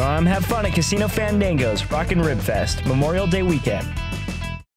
Have fun at Casino Fandangos Rockin' Rib Fest Memorial Day weekend.